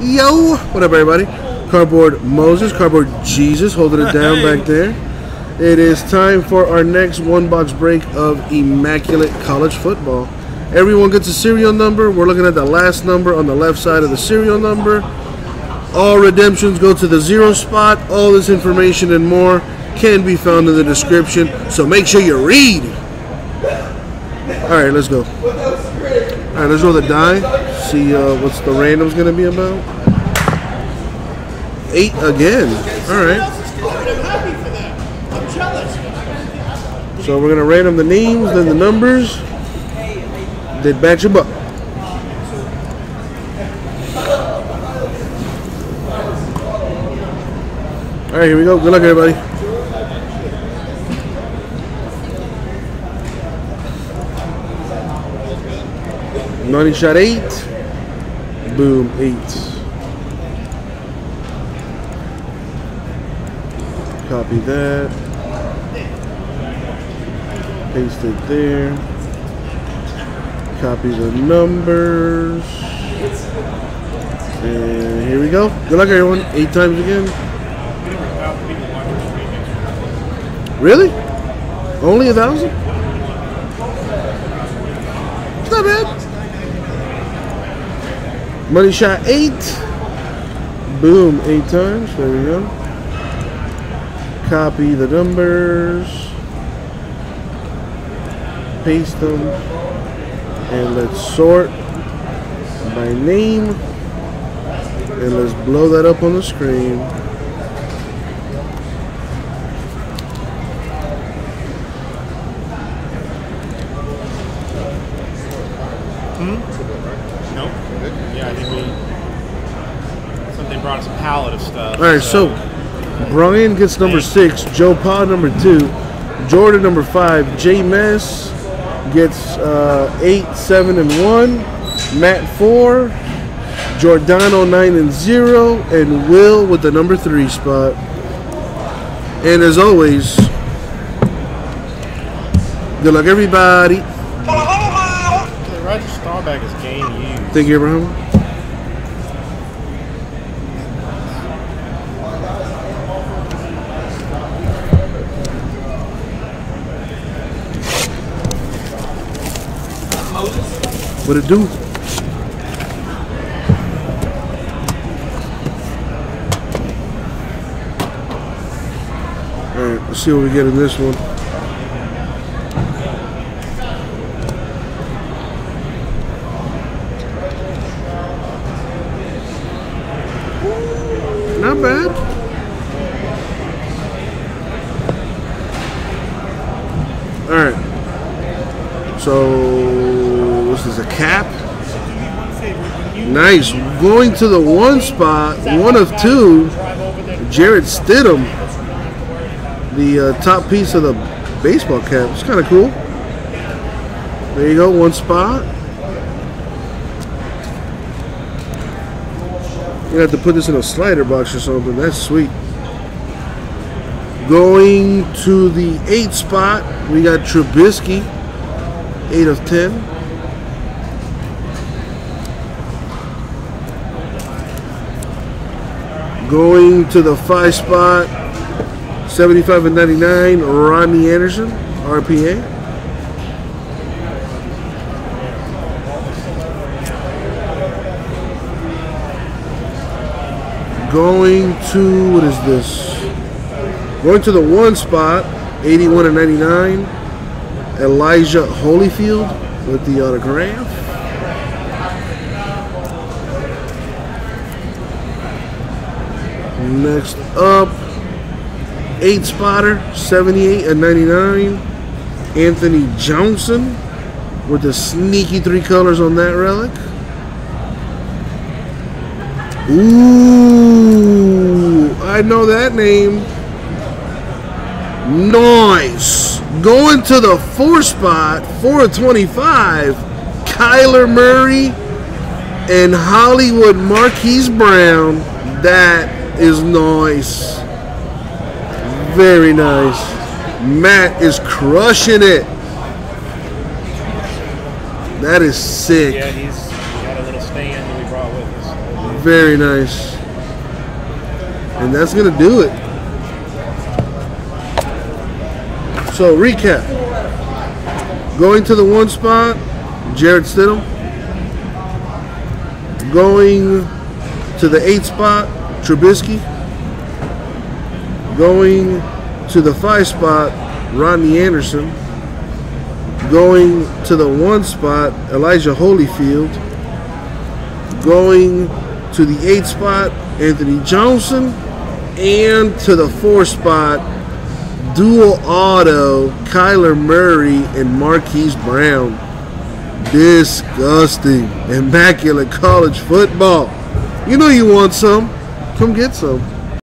Yo, what up, everybody? Cardboard Moses, Cardboard Jesus, holding it down Hey. back there. It is time for our next one box break of Immaculate College Football. Everyone gets a serial number. We're looking at the last number on the left side of the serial number. All redemptions go to the zero spot. All this information and more can be found in the description. So make sure you read. All right, let's go. All right, let's roll the die. See uh, what's the random's gonna be about. Eight again. All right. So we're gonna random the names, then the numbers, then batch them up. All right, here we go. Good luck, everybody. Money shot eight. Boom, eight. Copy that. Paste it there. Copy the numbers. And here we go. Good luck, everyone. Eight times again. Really? Only a thousand? It's not bad. Money shot eight. Boom, eight times. There we go. Copy the numbers. Paste them. And let's sort by name. And let's blow that up on the screen. Nope. Yeah, I think we. Something brought us a pallet of stuff. All right, so Brian gets number six, Joe Pa number two, Jordan number five, J Mess gets uh, eight, seven, and one, Matt four, Giordano nine and zero, and Will with the number three spot. And as always, good luck, everybody. Roger Staubach is game used. Thank you, Abraham. What it do? Alright, let's see what we get in this one. Not bad. All right. So this is a cap. Nice. Going to the one spot, one of two. Jarrett Stidham, the uh, top piece of the baseball cap. It's kind of cool. There you go, one spot. You have to put this in a slider box or something. That's sweet. Going to the eight spot, we got Trubisky, eight of ten. Going to the five spot, 75 and 99, Rodney Anderson, RPA. Going to what is this? Going to the one spot, 81 and 99. Elijah Holyfield with the uh, autograph. Next up, eight spotter, 78 and 99. Anthony Johnson with the sneaky three colors on that relic. Ooh, I know that name. Nice. Going to the four spot, 4 of 25. Kyler Murray and Hollywood Marquise Brown. That is nice. Very nice. Matt is crushing it. That is sick. Yeah, he's got a little stand that we brought with us. Very nice. And that's going to do it. So, recap. Going to the one spot, Jarrett Stidham. Going to the eight spot, Trubisky. Going to the five spot, Rodney Anderson. Going to the one spot, Elijah Holyfield. Going to the eight spot, Anthony Johnson. And to the four spot, dual auto, Kyler Murray and Marquise Brown. Disgusting. Immaculate college football. You know you want some. Come get some.